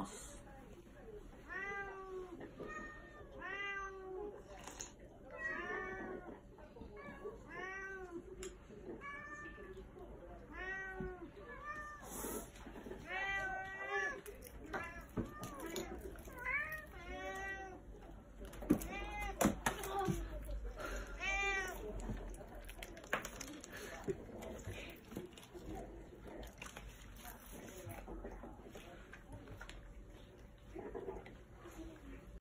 off.